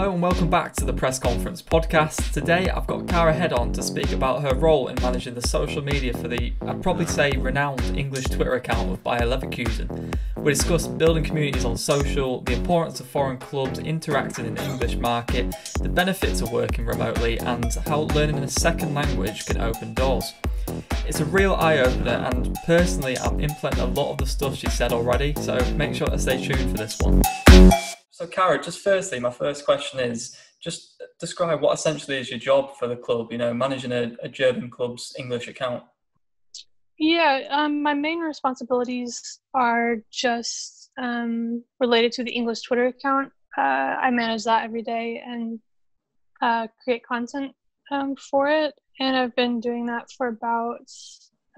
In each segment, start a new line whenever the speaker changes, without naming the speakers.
Hello and welcome back to the press conference podcast. Today I've got Kara Head on to speak about her role in managing the social media for the, I'd probably say, renowned English Twitter account of Bayer Leverkusen. We discuss building communities on social, the importance of foreign clubs interacting in the English market, the benefits of working remotely, and how learning a second language can open doors. It's a real eye opener, and personally, I'm implementing a lot of the stuff she said already, so make sure to stay tuned for this one. So, Kara, just firstly, my first question is just describe what essentially is your job for the club, you know, managing a, a German club's English account.
Yeah, um, my main responsibilities are just um, related to the English Twitter account. Uh, I manage that every day and uh, create content um, for it. And I've been doing that for about,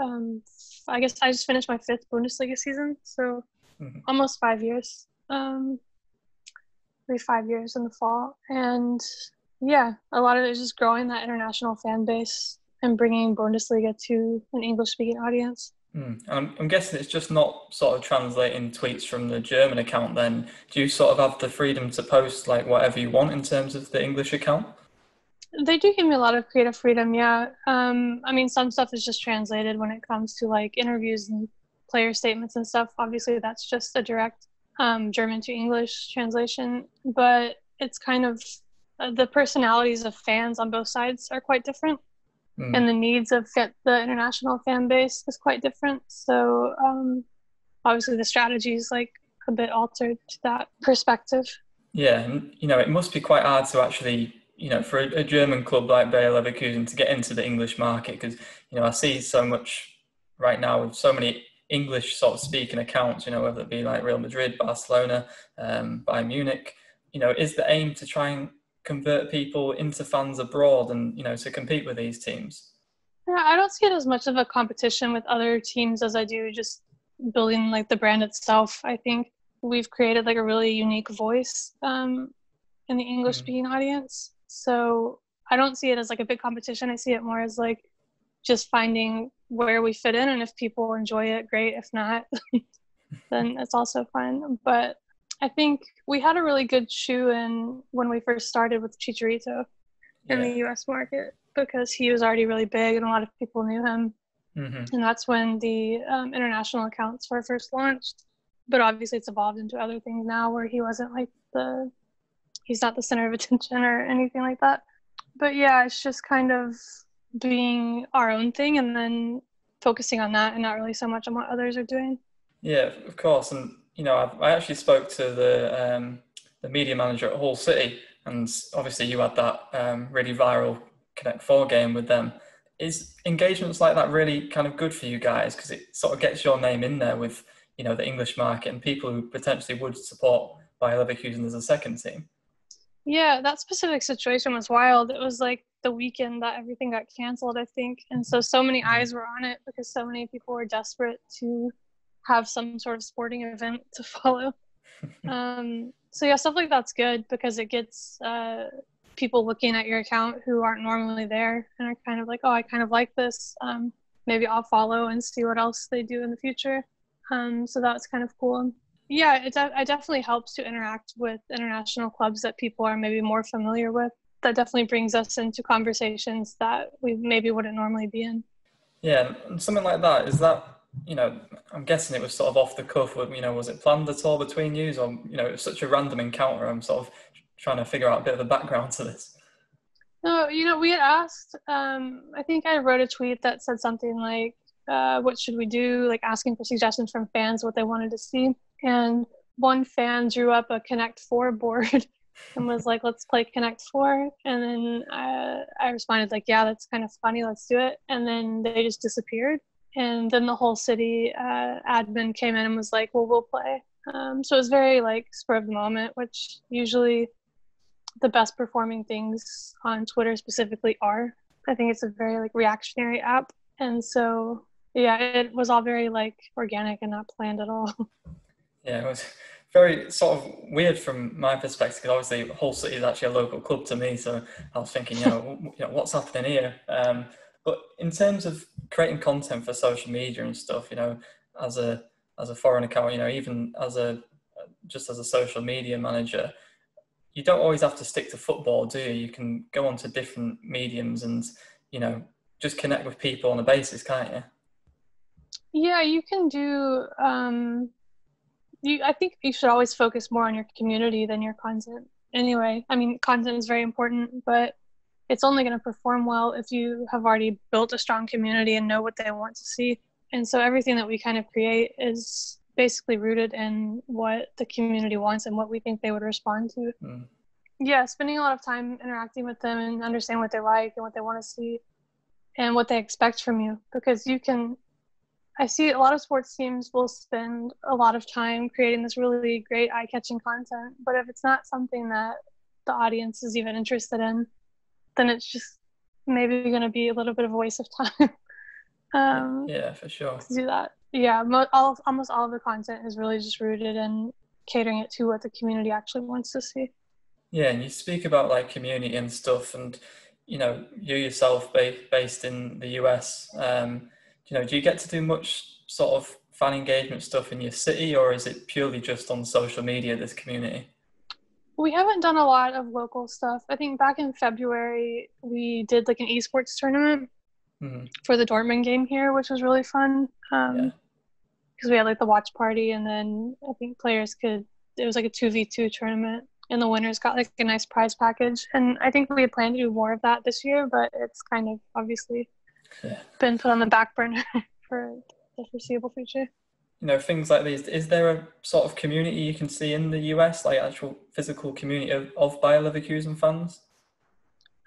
um, I guess I just finished my fifth Bundesliga season, so mm-hmm. almost five years. Um, be five years in the fall. And yeah, a lot of it is just growing that international fan base and bringing Bundesliga to an English speaking audience.
Mm. I'm, I'm, guessing it's just not sort of translating tweets from the German account then. Do you sort of have the freedom to post like whatever you want in terms of the English account?
They do give me a lot of creative freedom, yeah. Um, I mean, some stuff is just translated when it comes to like interviews and player statements and stuff. Obviously, that's just a direct um, German to English translation, but it's kind of uh, the personalities of fans on both sides are quite different, mm. and the needs of get the international fan base is quite different. So um, obviously, the strategy is like a bit altered to that perspective.
Yeah, you know, it must be quite hard to actually you know, for a, a, German club like Bayer Leverkusen to get into the English market, because you know I see so much right now with so many English sort of speaking accounts, you know, whether it be like Real Madrid, Barcelona, um, Bayern Munich, you know, is the aim to try and convert people into fans abroad and, you know, to compete with these teams?
Yeah, I don't see it as much of a competition with other teams as I do just building like the brand itself. I think we've created like a really unique voice um, in the English speaking mm-hmm. audience. So I don't see it as like a big competition. I see it more as like just finding where we fit in and if people enjoy it great. If not then it's also fun. But i think we had a really good shoe in when we first started with chicharito in the us market because he was already really big and a lot of people knew him. Mm-hmm. and that's when the um, international accounts were first launched. But obviously it's evolved into other things now where he wasn't like the he's not the center of attention or anything like that. But yeah it's just kind of doing our own thing and then focusing on that and not really so much on what others are doing.
Yeah, of course. And you know, I, I actually spoke to the um, the media manager at Hull City, and obviously you had that um, really viral Connect Four game with them. Is engagements like that really kind of good for you guys because it sort of gets your name in there with you know the English market and people who potentially would support Bayer Leverkusen as a second team?
Yeah, that specific situation was wild. It was like the weekend that everything got canceled, I think. And so, so many eyes were on it because so many people were desperate to have some sort of sporting event to follow. um, so, yeah, stuff like that's good because it gets uh, people looking at your account who aren't normally there and are kind of like, oh, I kind of like this. Um, maybe I'll follow and see what else they do in the future. Um, so, that's kind of cool. Yeah, it, de- it definitely helps to interact with international clubs that people are maybe more familiar with that definitely brings us into conversations that we maybe wouldn't normally be in.
Yeah, something like that is that you know I'm guessing it was sort of off the cuff. You know, was it planned at all between you, or you know, it was such a random encounter? I'm sort of trying to figure out a bit of the background to this.
No, you know, we had asked. Um, I think I wrote a tweet that said something like, uh, "What should we do?" Like asking for suggestions from fans what they wanted to see, and one fan drew up a Connect Four board and was like, let's play Connect Four. And then I, I responded like, yeah, that's kind of funny. Let's do it. And then they just disappeared. And then the Hull City uh, admin came in and was like, well, we'll play. Um, so it was very like spur of the moment, which usually the best performing things on Twitter specifically are. I think it's a very like reactionary app. And so yeah, it was all very like organic and not planned at all.
Yeah, it was very sort of weird from my perspective because obviously Hull City is actually a local club to me. So I was thinking, you know, you know what's happening here? Um, but in terms of creating content for social media and stuff, you know, as a as a foreign account, you know, even as a just as a social media manager, you don't always have to stick to football, do you? You can go on to different mediums and you know just connect with people on a basis, can't you?
Yeah, you can do. Um, you, I think you should always focus more on your community than your content. Anyway, I mean, content is very important, but it's only going to perform well if you have already built a strong community and know what they want to see. And so everything that we kind of create is basically rooted in what the community wants and what we think they would respond to. Mm. Yeah, spending a lot of time interacting with them and understand what they like and what they want to see and what they expect from you because you can I see a lot of sports teams will spend a lot of time creating this really great eye-catching content, but if it's not something that the audience is even interested in, then it's just maybe going to be a little bit of a waste of time.
um, yeah, for sure.
To do that, yeah, mo- all almost all of the content is really just rooted in catering it to what the community actually wants to see.
Yeah, and you speak about like community and stuff, and you know, you yourself based in the US. Um, you know, do you get to do much sort of fan engagement stuff in your city, or is it purely just on social media? This community.
We haven't done a lot of local stuff. I think back in February we did like an esports tournament mm-hmm. for the Dortmund game here, which was really fun. Um, yeah. Because we had like the watch party, and then I think players could. It was like a two v two tournament, and the winners got like a nice prize package. And I think we had planned to do more of that this year, but it's kind of obviously. Been put on the back burner for the foreseeable future.
You know, things like these. Is there a sort of community you can see in the US, like actual physical community of, of Bayer Leverkusen fans?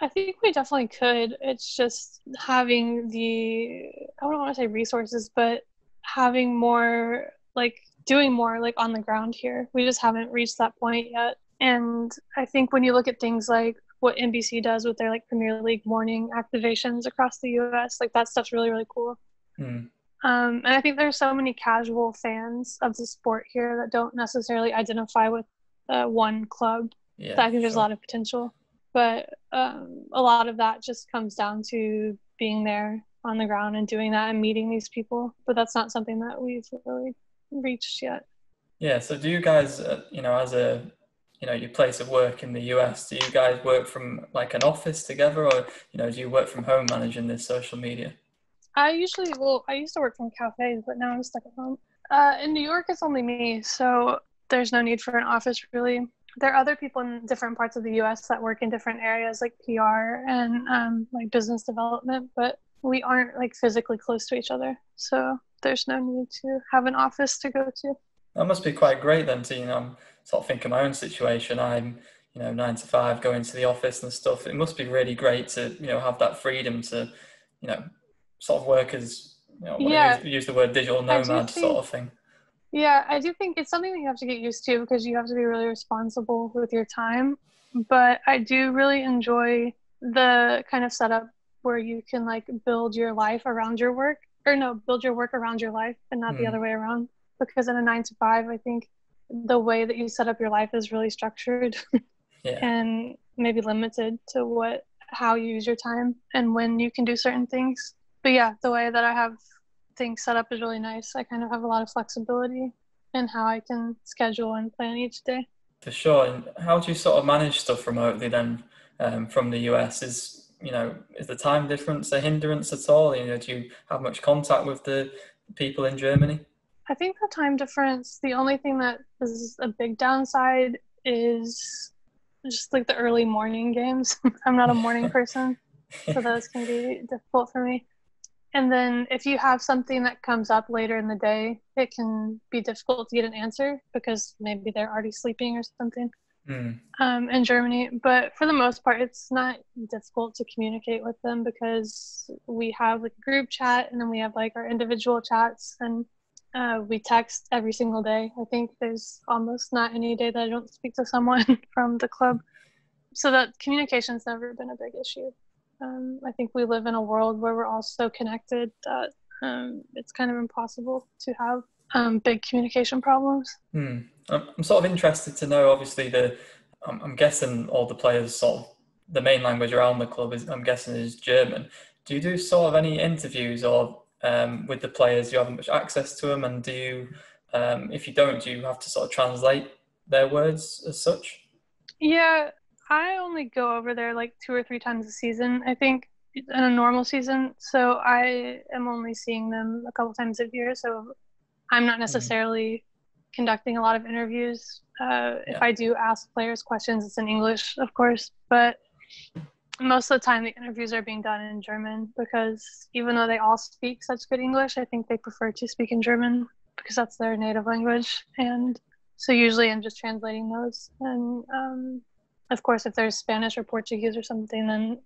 I think we definitely could. It's just having the I don't want to say resources, but having more like doing more like on the ground here. We just haven't reached that point yet. And I think when you look at things like what NBC does with their like Premier League morning activations across the US. Like that stuff's really really cool. Mm. Um, and I think there's so many casual fans of the sport here that don't necessarily identify with uh, one club. Yeah, I think there's a lot of potential, but um, a lot of that just comes down to being there on the ground and doing that and meeting these people. But that's not something that we've really reached yet.
Yeah. So do you guys, uh, you know, as a you know your place of work in the US? Do you guys work from like an office together, or you know do you work from home managing this social media?
I usually well, I used to work from cafes, but now I'm stuck at home. Uh, in New York, it's only me, so there's no need for an office really. There are other people in different parts of the U.S. that work in different areas like PR and um, like business development, but we aren't like physically close to each other, so there's no need to have an office to go to.
That must be quite great then to you know sort of think of my own situation. I'm, you know, nine to five, going to the office and stuff. It must be really great to, you know, have that freedom to, you know, sort of work as, you know, yeah. use, use the word digital nomad think, sort of thing.
Yeah, I do think it's something that you have to get used to because you have to be really responsible with your time. But I do really enjoy the kind of setup where you can like build your life around your work or no, build your work around your life and not mm. the hmm. other way around. Because in a nine to five, I think the way that you set up your life is really structured yeah. and maybe limited to what how you use your time and when you can do certain things. But yeah, the way that I have things set up is really nice. I kind of have a lot of flexibility in how I can schedule and plan each day.
For sure. And how do you sort of manage stuff remotely then um, from the US? Is you know is the time difference a hindrance at all? You know, do you have much contact with the people in Germany?
I think the time difference, the only thing that is a big downside is just like the early morning games. I'm not a morning person, so those can be difficult for me. And then if you have something that comes up later in the day, it can be difficult to get an answer because maybe they're already sleeping or something mm. um, in Germany. But for the most part, it's not difficult to communicate with them because we have like a group chat and then we have like our individual chats and uh, we text every single day. I think there's almost not any day that I don't speak to someone from the club. So that communication's never been a big issue. Um, I think we live in a world where we're all so connected that um, it's kind of impossible to have um, big communication problems.
Hmm. I'm sort of interested to know. Obviously, the I'm, I'm guessing all the players sort of the main language around the club is I'm guessing is German. Do you do sort of any interviews or um, with the players? You haven't much access to them, and do you, um, if you don't, do you have to sort of translate their words as such?
Yeah, I only go over there like two or three times a season. I think in a normal season. So I am only seeing them a couple times a year. So I'm not mm-hmm. necessarily mm-hmm. conducting a lot of interviews. Uh, yeah. If I do ask players questions, it's in English, of course. But most of the time, the interviews are being done in German because even though they all speak such good English, I think they prefer to speak in German because that's their native language. And so usually I'm just translating those. And um, of course, if there's Spanish or Portuguese or something, then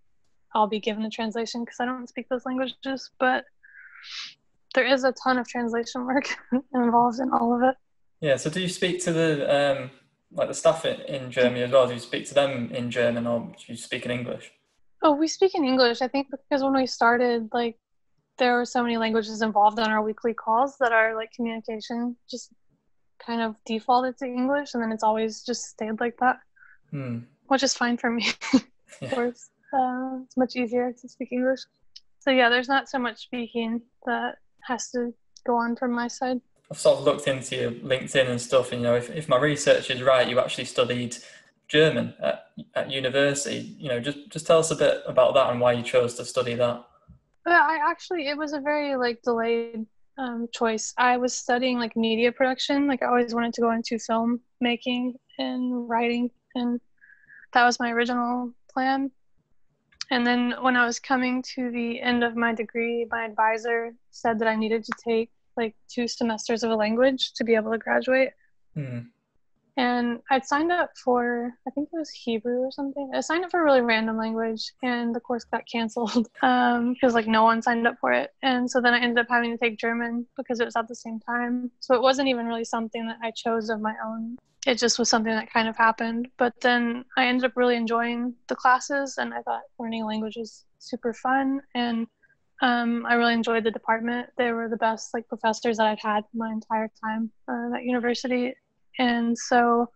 I'll be given the translation because I don't speak those languages. But there is a ton of translation work involved in all of it.
Yeah. So do you speak to the um, like the staff in, in Germany as well? Do you speak to them in German or do you speak in English?
Oh, we speak in English. I think because when we started, like there were so many languages involved on our weekly calls that our like communication just kind of defaulted to English, and then it's always just stayed like that, hmm. which is fine for me. of course, uh, it's much easier to speak English. So yeah, there's not so much speaking that has to go on from my side.
I've sort of looked into your LinkedIn and stuff, and you know, if, if my research is right, you actually studied German at, at university. You know, just just tell us a bit about that and why you chose to study that.
Yeah, I actually it was a very like delayed um, choice. I was studying like media production. Like I always wanted to go into film making and writing, and that was my original plan. And then when I was coming to the end of my degree, my advisor said that I needed to take like two semesters of a language to be able to graduate. Mm. And I'd signed up for, I think it was Hebrew or something. I signed up for a really random language, and the course got canceled because um, like no one signed up for it. And so then I ended up having to take German because it was at the same time. So it wasn't even really something that I chose of my own it just was something that kind of happened. But then I ended up really enjoying the classes, and I thought learning language was super fun. And um, I really enjoyed the department. They were the best like professors that I'd had my entire time uh, at university, and so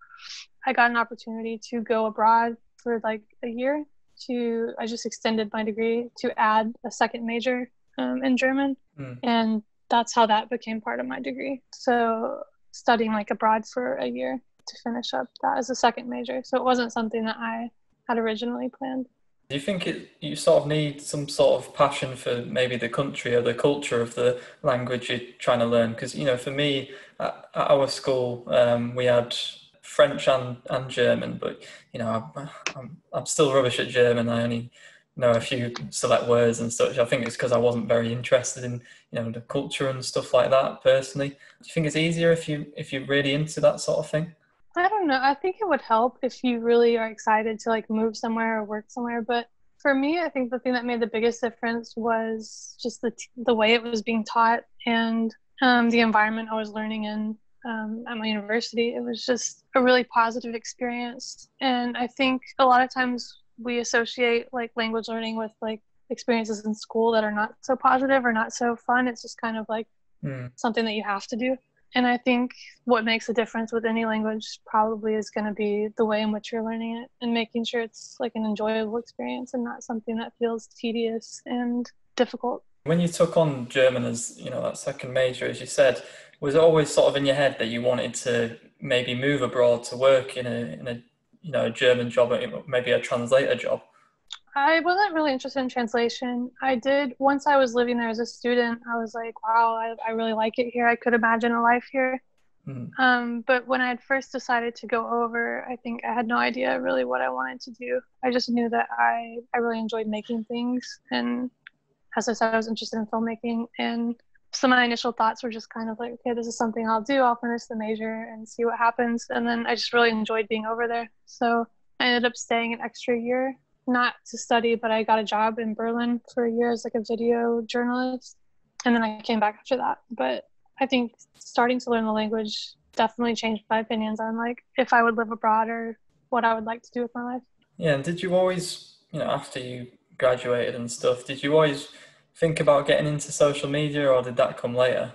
I got an opportunity to go abroad for like a year. To I just extended my degree to add a second major um, in German, mm. and that's how that became part of my degree. So studying like abroad for a year to finish up that as a second major. So it wasn't something that I had originally planned.
Do you think it, you sort of need some sort of passion for maybe the country or the culture of the language you're trying to learn? Because, you know, for me, at, at our school, um, we had French and, and German, but, you know, I'm, I'm, I'm still rubbish at German. I only know a few select words and such. I think it's because I wasn't very interested in you know the culture and stuff like that personally. Do you think it's easier if you if you're really into that sort of thing?
I don't know. I think it would help if you really are excited to like move somewhere or work somewhere. But for me, I think the thing that made the biggest difference was just the t- the way it was being taught and um, the environment I was learning in um, at my university. It was just a really positive experience. And I think a lot of times we associate like language learning with like experiences in school that are not so positive or not so fun. It's just kind of like mm. something that you have to do. And I think what makes a difference with any language probably is going to be the way in which you're learning it and making sure it's like an enjoyable experience and not something that feels tedious and difficult.
When you took on German as, you know, that second major, as you said, was it always sort of in your head that you wanted to maybe move abroad to work in a, in a you know, a German job, maybe a translator job?
I wasn't really interested in translation. I did once I was living there as a student. I was like, wow, I, I really like it here. I could imagine a life here. Mm. Um, but when I had first decided to go over, I think I had no idea really what I wanted to do. I just knew that I, I really enjoyed making things. And as I said, I was interested in filmmaking. And some of my initial thoughts were just kind of like, okay, this is something I'll do. I'll finish the major and see what happens. And then I just really enjoyed being over there. So I ended up staying an extra year not to study, but I got a job in Berlin for a year as like a video journalist. And then I came back after that. But I think starting to learn the language definitely changed my opinions on like if I would live abroad or what I would like to do with my life.
Yeah, and did you always, you know, after you graduated and stuff, did you always think about getting into social media or did that come later?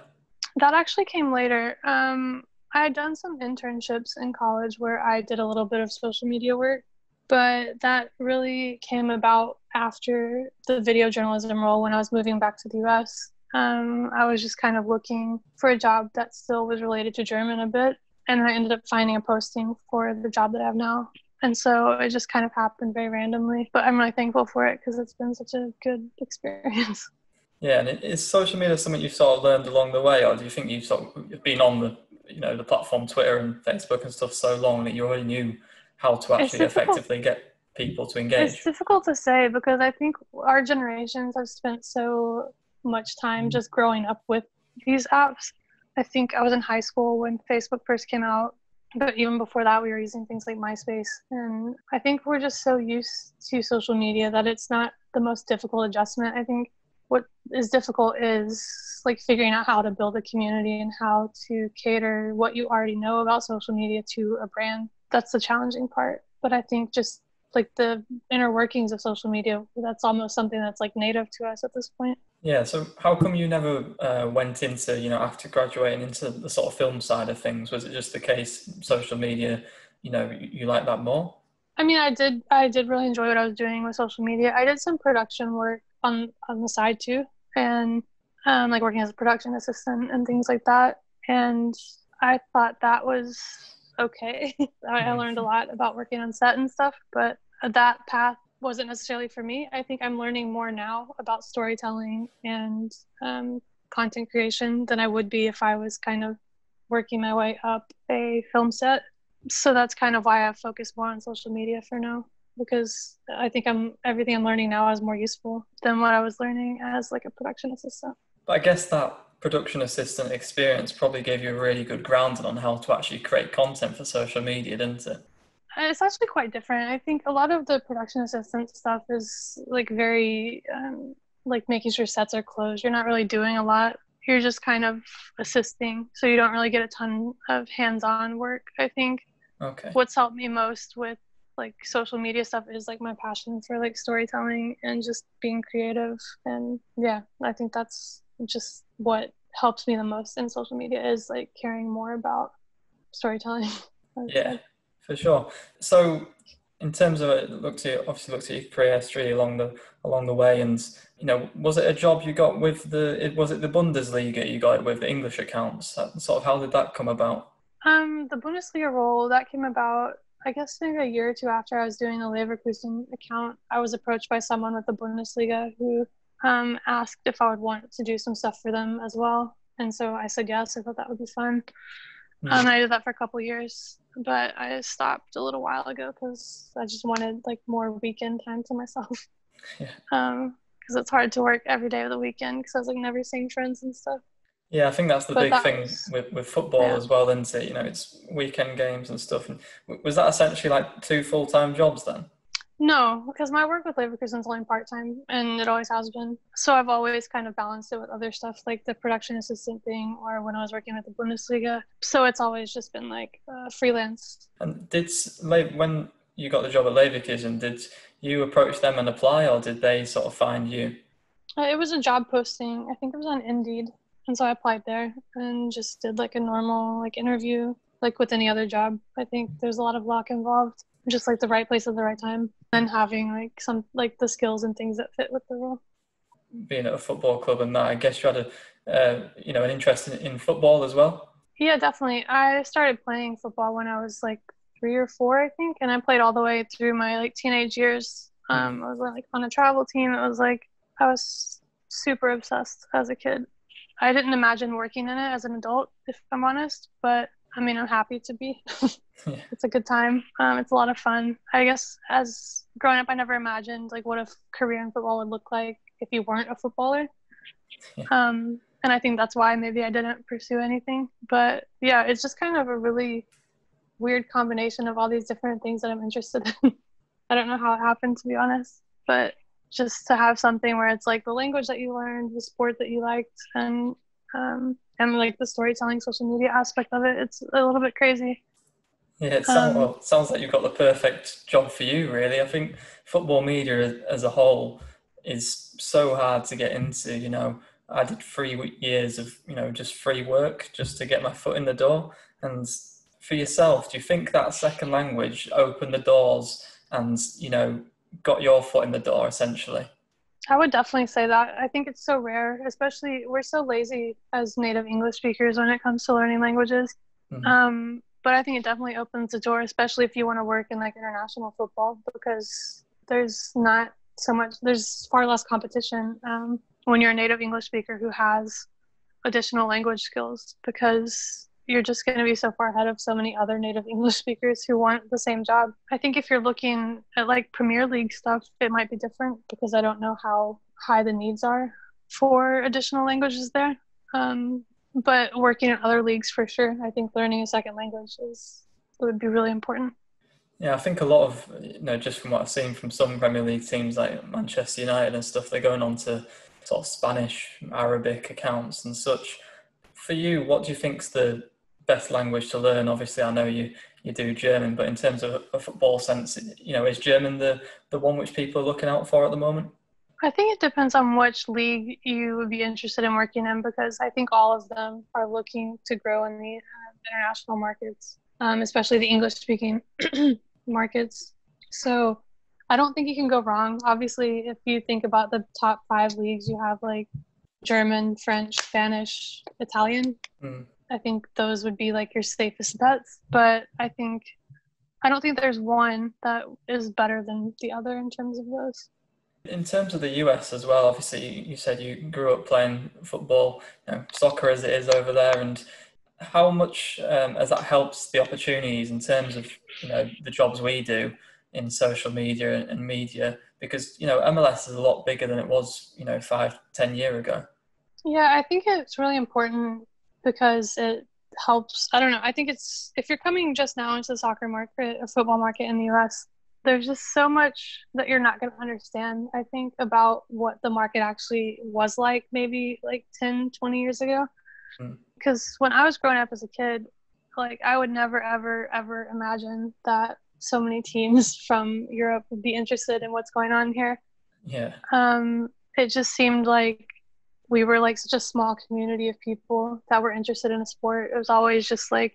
That actually came later. Um, I had done some internships in college where I did a little bit of social media work but that really came about after the video journalism role when I was moving back to the US. Um, I was just kind of looking for a job that still was related to German a bit, and I ended up finding a posting for the job that I have now. and so it just kind of happened very randomly. But I'm really thankful for it because it's been such a good experience.
Yeah, and is social media something you've sort of learned along the way, or do you think you've sort of been on the you know the platform Twitter and Facebook and stuff so long that you already knew how to actually effectively get people to engage?
It's difficult to say because I think our generations have spent so much time mm-hmm. just growing up with these apps. I think I was in high school when Facebook first came out, but even before that, we were using things like MySpace. And I think we're just so used to social media that it's not the most difficult adjustment. I think what is difficult is like figuring out how to build a community and how to cater what you already know about social media to a brand. That's the challenging part. But I think just like the inner workings of social media, that's almost something that's like native to us at this point.
Yeah. So how come you never uh, went into, you know, after graduating into the sort of film side of things? Was it just the case social media, you know, you, you like that more?
I mean, I did. I did really enjoy what I was doing with social media. I did some production work on on the side too, and um, like working as a production assistant and things like that. And I thought that was okay. I, I learned a lot about working on set and stuff, but that path wasn't necessarily for me. I think I'm learning more now about storytelling and um, content creation than I would be if I was kind of working my way up a film set. So that's kind of why I focus more on social media for now because I think I'm everything I'm learning now is more useful than what I was learning as like a production assistant.
But I guess that production assistant experience probably gave you a really good grounding on how to actually create content for social media, didn't it?
It's actually quite different. I think a lot of the production assistant stuff is like very um, like making sure sets are closed. You're not really doing a lot. You're just kind of assisting, so you don't really get a ton of hands-on work. I think.
Okay.
What's helped me most with like social media stuff is like my passion for like storytelling and just being creative and yeah i think that's just what helps me the most in social media is like caring more about storytelling
yeah for sure. So in terms of it looks at obviously looks at your career history along the along the way and you know was it a job you got with the It, was it the bundesliga you got with the english accounts? Sort of how did that come about?
Um the bundesliga role that came about I guess maybe a year or two after I was doing the Leverkusen account, I was approached by someone with the Bundesliga who um, asked if I would want to do some stuff for them as well. And so I said yes. I thought that would be fun. Mm-hmm. Um, I did that for a couple years, but I stopped a little while ago because I just wanted like more weekend time to myself. Yeah. Um, because it's hard to work every day of the weekend because I was like never seeing friends and stuff.
Yeah, I think that's the but big that thing was, with, with football yeah. as well, isn't it? You know, it's weekend games and stuff. And was that essentially like two full time jobs then?
No, because my work with Leverkusen is only part time, and it always has been. So I've always kind of balanced it with other stuff, like the production assistant thing, or when I was working at the Bundesliga. So it's always just been like uh, freelance.
And did when you got the job at Leverkusen, did you approach them and apply, or did they sort of find you?
Uh, it was a job posting. I think it was on Indeed and so I applied there and just did like a normal like interview, like with any other job. I think there's a lot of luck involved, just like the right place at the right time, and having like some like the skills and things that fit with the role.
Being at a football club and that, I guess you had a uh, you know an interest in, in football as well.
Yeah, definitely. I started playing football when I was like three or four, I think, and I played all the way through my like teenage years. Um, I was like on a travel team. It was like I was super obsessed as a kid. I didn't imagine working in it as an adult, if I'm honest. But I mean, I'm happy to be. yeah. It's a good time. Um, it's a lot of fun. I guess as growing up, I never imagined like what a career in football would look like if you weren't a footballer. Yeah. Um, and I think that's why maybe I didn't pursue anything. But yeah, it's just kind of a really weird combination of all these different things that I'm interested in. I don't know how it happened to be honest, but just to have something where it's like the language that you learned, the sport that you liked, and um, and like the storytelling, social media aspect of it. It's a little bit crazy.
Yeah, it sounds, um, well, sounds like you've got the perfect job for you, really. I think football media as a whole is so hard to get into. You know, I did three years of, you know, just free work just to get my foot in the door. And for yourself, do you think that second language opened the doors and, you know, got your foot in the door essentially?
I would definitely say that. I think it's so rare, especially we're so lazy as native English speakers when it comes to learning languages. Mm-hmm. Um, but I think it definitely opens the door, especially if you want to work in like international football, because there's not so much, there's far less competition um, when you're a native English speaker who has additional language skills because you're just going to be so far ahead of so many other native English speakers who want the same job. I think if you're looking at like Premier League stuff, it might be different because I don't know how high the needs are for additional languages there. Um, but working in other leagues for sure, I think learning a second language is would be really important.
Yeah, I think a lot of you know just from what I've seen from some Premier League teams like Manchester United and stuff, they're going on to sort of Spanish, Arabic accounts and such. For you, what do you think's the best language to learn? Obviously, I know you you do German, but in terms of a football sense, you know, is German the the one which people are looking out for at the moment?
I think it depends on which league you would be interested in working in because I think all of them are looking to grow in the uh, international markets, um, especially the English speaking markets. So I don't think you can go wrong. Obviously, if you think about the top five leagues, you have like German, French, Spanish, Italian. Mm. I think those would be like your safest bets. But I think I don't think there's one that is better than the other in terms of those.
In terms of the US as well, obviously you said you grew up playing football, you know, soccer as it is over there, and how much um, has that helps the opportunities in terms of you know the jobs we do in social media and media? Because you know MLS is a lot bigger than it was you know five, ten year ago.
Yeah, I think it's really important because it helps. I don't know. I think it's if you're coming just now into the soccer market or football market in the US, there's just so much that you're not going to understand i think about what the market actually was like maybe like 10 20 years ago because mm. when i was growing up as a kid like i would never ever ever imagine that so many teams from europe would be interested in what's going on here
yeah
um it just seemed like we were like such a small community of people that were interested in a sport it was always just like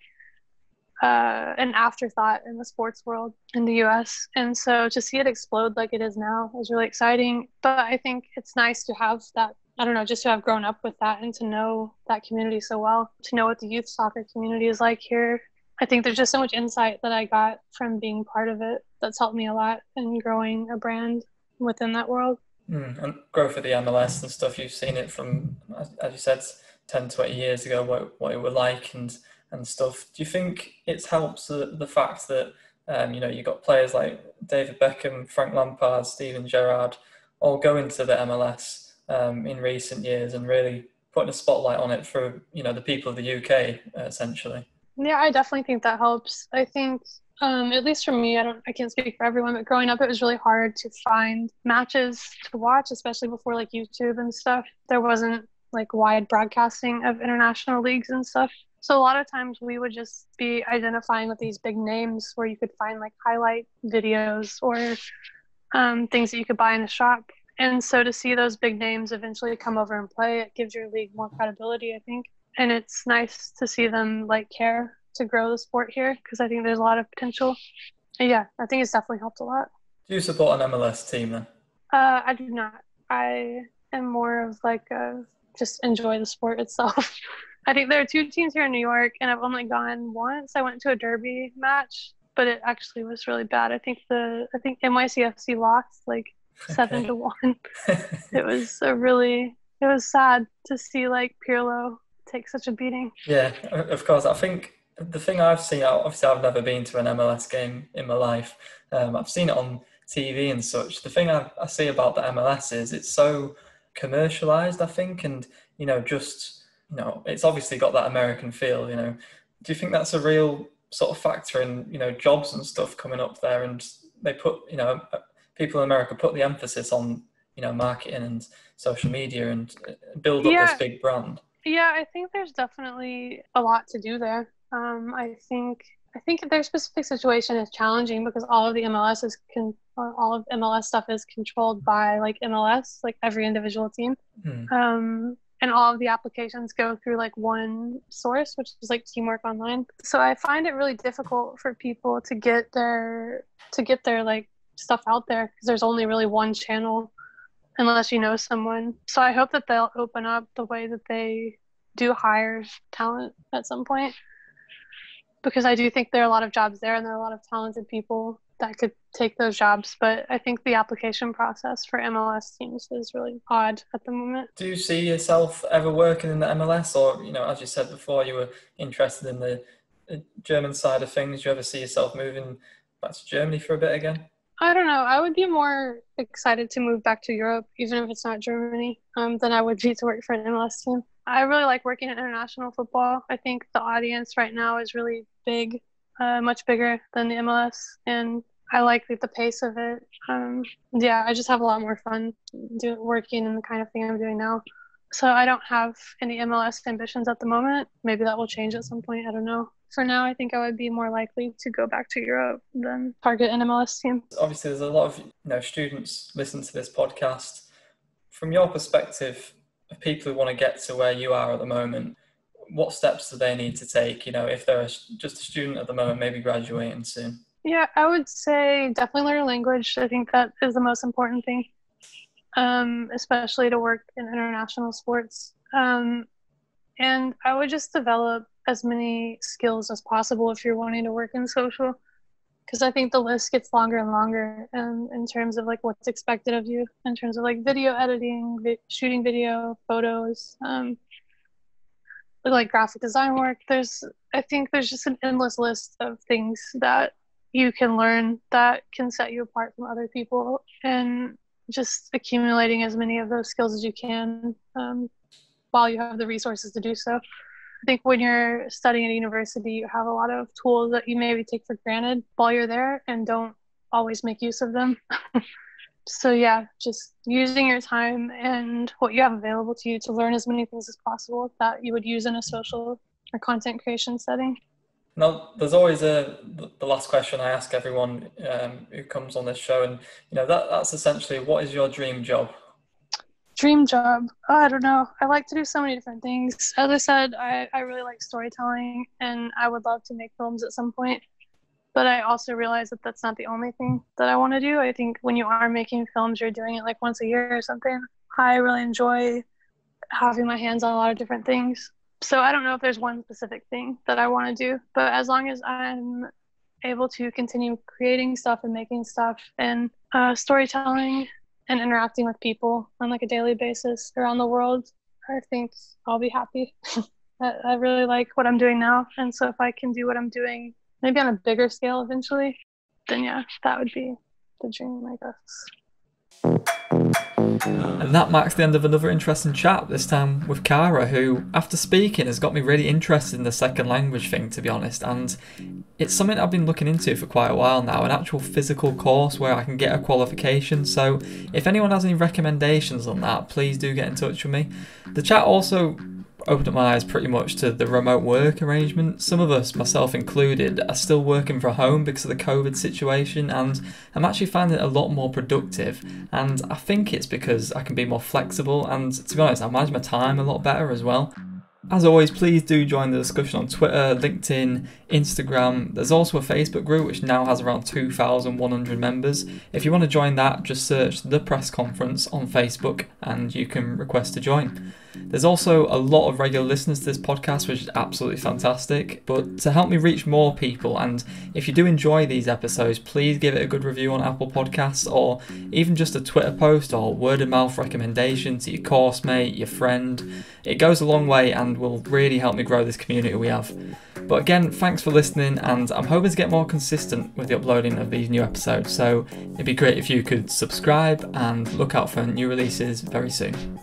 uh, an afterthought in the sports world in the US. And so to see it explode like it is now is really exciting. But I think it's nice to have that, I don't know, just to have grown up with that and to know that community so well, to know what the youth soccer community is like here. I think there's just so much insight that I got from being part of it that's helped me a lot in growing a brand within that world.
Mm, and growth of the MLS and stuff, you've seen it from, as you said, 10, 20 years ago, what, what it was like. And and stuff. Do you think it helps the, the fact that um, you know you've got players like David Beckham, Frank Lampard, Steven Gerrard, all going to the MLS um, in recent years and really putting a spotlight on it for you know the people of the UK essentially.
Yeah, I definitely think that helps. I think um, at least for me, I don't, I can't speak for everyone, but growing up, it was really hard to find matches to watch, especially before like YouTube and stuff. There wasn't like wide broadcasting of international leagues and stuff. So a lot of times we would just be identifying with these big names where you could find like highlight videos or um, things that you could buy in the shop. And so to see those big names eventually come over and play, it gives your league more credibility, I think. And it's nice to see them like care to grow the sport here because I think there's a lot of potential. And yeah, I think it's definitely helped a lot.
Do you support an MLS team then?
Uh, I do not. I am more of like a just enjoy the sport itself. I think there are two teams here in New York, and I've only gone once. I went to a derby match, but it actually was really bad. I think the I think NYCFC lost like seven okay. to one. it was a really it was sad to see like Pirlo take such a beating.
Yeah, of course. I think the thing I've seen, obviously, I've never been to an MLS game in my life. Um, I've seen it on TV and such. The thing I, I see about the MLS is it's so commercialized, I think, and you know, just you know, it's obviously got that American feel. You know, do you think that's a real sort of factor in you know jobs and stuff coming up there? And they put you know people in America put the emphasis on you know marketing and social media and uh, build up yeah. this big brand.
Yeah, I think there's definitely a lot to do there. Um, I think I think their specific situation is challenging because all of the MLS is con- all of MLS stuff is controlled by like MLS, like every individual team. Hmm. Um, and all of the applications go through like one source which is like teamwork online so i find it really difficult for people to get their to get their like stuff out there because there's only really one channel unless you know someone so i hope that they'll open up the way that they do hire talent at some point because I do think there are a lot of jobs there and there are a lot of talented people that could take those jobs. But I think the application process for MLS teams is really odd at the moment.
Do you see yourself ever working in the MLS, or you know, as you said before, you were interested in the, German side of things? Do you ever see yourself moving back to Germany for a bit again?
I don't know. I would be more excited to move back to Europe, even if it's not Germany, um, than I would be to work for an MLS team. I really like working in international football. I think the audience right now is really big, uh, much bigger than the MLS, and I like the, the pace of it. Um, yeah, I just have a lot more fun do, working in the kind of thing I'm doing now. So I don't have any MLS ambitions at the moment. Maybe that will change at some point. I don't know. For now, I think I would be more likely to go back to Europe than target an MLS team.
Obviously, there's a lot of you know students listen to this podcast. From your perspective, of people who want to get to where you are at the moment, what steps do they need to take? You know, if they're just a student at the moment, maybe graduating soon.
Yeah, I would say definitely learn a language. I think that is the most important thing, um, especially to work in international sports. Um, and I would just develop as many skills as possible if you're wanting to work in social, because I think the list gets longer and longer um, in terms of like what's expected of you, in terms of like video editing, vi- shooting video, photos, um, like graphic design work. There's, I think there's just an endless list of things that you can learn that can set you apart from other people and just accumulating as many of those skills as you can um, while you have the resources to do so. I think when you're studying at a university, you have a lot of tools that you maybe take for granted while you're there and don't always make use of them. so, yeah, just using your time and what you have available to you to learn as many things as possible that you would use in a social or content creation setting.
Now, there's always a the last question I ask everyone um, who comes on this show, and you know that that's essentially what is your dream job?
Dream job? Oh, I don't know. I like to do so many different things. As I said, I, I really like storytelling, and I would love to make films at some point. But I also realize that that's not the only thing that I want to do. I think when you are making films, you're doing it like once a year or something. I really enjoy having my hands on a lot of different things so I don't know if there's one specific thing that I want to do, but as long as I'm able to continue creating stuff and making stuff and uh, storytelling and interacting with people on like a daily basis around the world, I think I'll be happy. I, I really like what I'm doing now, and so if I can do what I'm doing, maybe on a bigger scale eventually, then yeah, that would be the dream, I guess.
And that marks the end of another interesting chat, this time with Kara, who, after speaking, has got me really interested in the second language thing, to be honest. And it's something I've been looking into for quite a while now an actual physical course where I can get a qualification. So, if anyone has any recommendations on that, please do get in touch with me. The chat also opened up my eyes pretty much to the remote work arrangement. Some of us, myself included, are still working from home because of the COVID situation, and I'm actually finding it a lot more productive. And I think it's because I can be more flexible, and to be honest, I manage my time a lot better as well. As always, please do join the discussion on Twitter, LinkedIn, Instagram. There's also a Facebook group which now has around 2,100 members. If you want to join that, just search The Press Conference on Facebook and you can request to join. There's also a lot of regular listeners to this podcast, which is absolutely fantastic. But to help me reach more people, and if you do enjoy these episodes, please give it a good review on Apple Podcasts or even just a Twitter post or word of mouth recommendation to your course mate, your friend. It goes a long way and will really help me grow this community we have. But again, thanks for listening, and I'm hoping to get more consistent with the uploading of these new episodes. So it'd be great if you could subscribe and look out for new releases very soon.